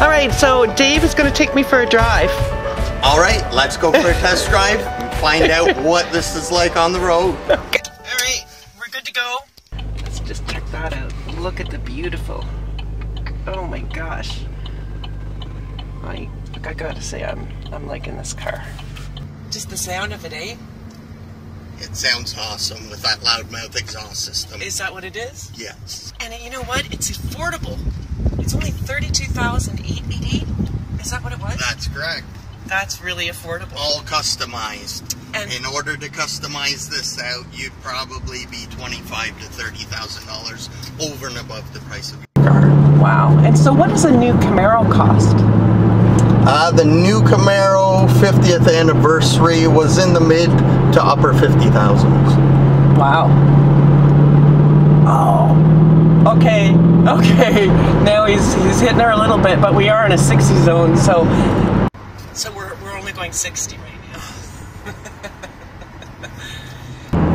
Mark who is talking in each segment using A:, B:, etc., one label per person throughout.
A: All right, so Dave is going to take me for a drive.
B: All right, let's go for a test drive and find out what this is like on the road.
A: Okay. All right, we're good to go. Let's just check that out. Look at the beautiful. Oh my gosh. I I gotta say I'm I'm liking this car. Just the sound of it, eh?
B: It sounds awesome with that loudmouth exhaust system.
A: Is that what it is?
B: Yes.
A: And you know what? It's affordable. It's only thirty-two thousand eight eighty-eight. Is that what it was?
B: That's correct.
A: That's really affordable.
B: All customized.
A: And
B: In order to customize this out, you'd probably be twenty-five to thirty thousand dollars over and above the price of your car.
A: wow. And so, what does a new Camaro cost?
B: Uh, the new Camaro 50th anniversary was in the mid to upper fifty thousands.
A: Wow. Okay. Okay. Now he's he's hitting her a little bit, but we are in a 60 zone, so. So we're we're only going 60 right now.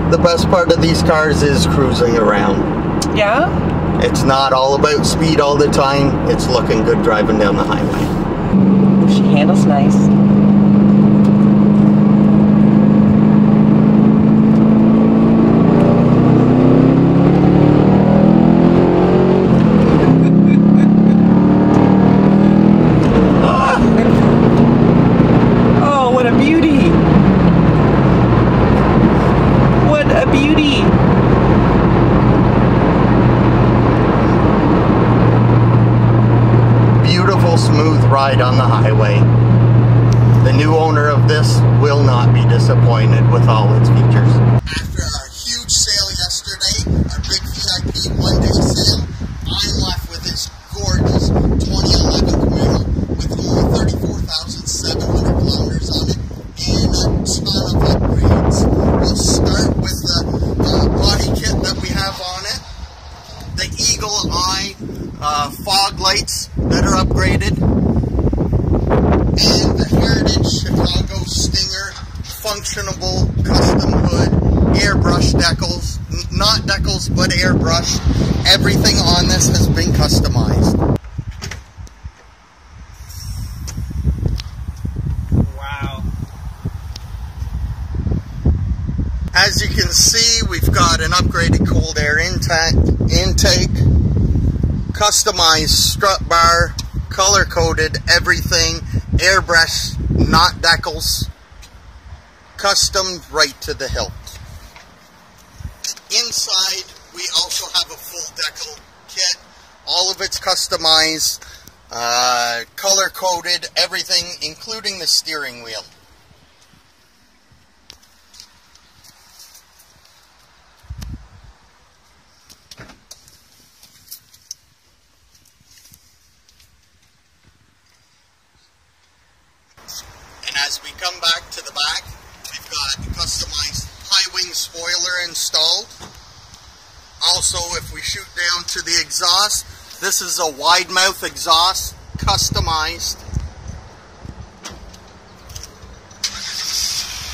B: The best part of these cars is cruising around.
A: Yeah.
B: It's not all about speed all the time. It's looking good driving down the highway.
A: She handles nice. Oh, what a beauty! What a beauty!
B: Beautiful, smooth ride on the highway. The new owner of this will not be disappointed with all its features. After our huge sale yesterday, our big VIP one day sale, I'm left with this gorgeous 2011 Camaro with only 34,700 kilometers on it and a ton of upgrades. We'll start with the uh, body kit that we have on it the Eagle Eye uh, fog lights that are upgraded, and the Heritage Chicago Stinger functionable custom hood, airbrush decals, not decals but airbrush. Everything on this has been customized.
A: Wow.
B: As you can see, we've got an upgraded cold air inta- intake, customized strut bar, color coded everything, airbrush, not decals, custom right to the hilt. Inside, we also have a full decal kit. All of it's customized, uh, color coded, everything, including the steering wheel. And as we come back to the back, we've got a customized high wing spoiler installed. Also, if we shoot down to the exhaust, this is a wide mouth exhaust, customized.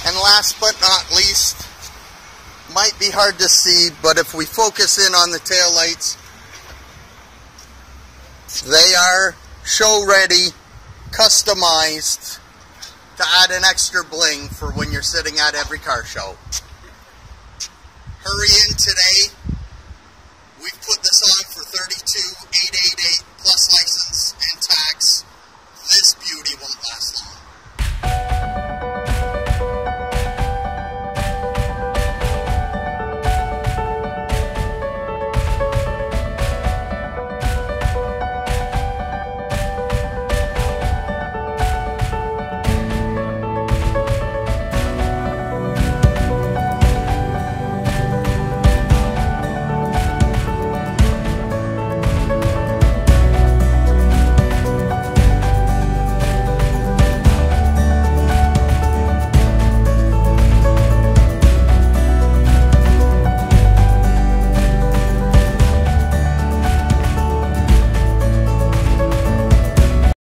B: And last but not least, might be hard to see, but if we focus in on the tail lights, they are show ready, customized to add an extra bling for when you're sitting at every car show. Hurry in today. We've put this on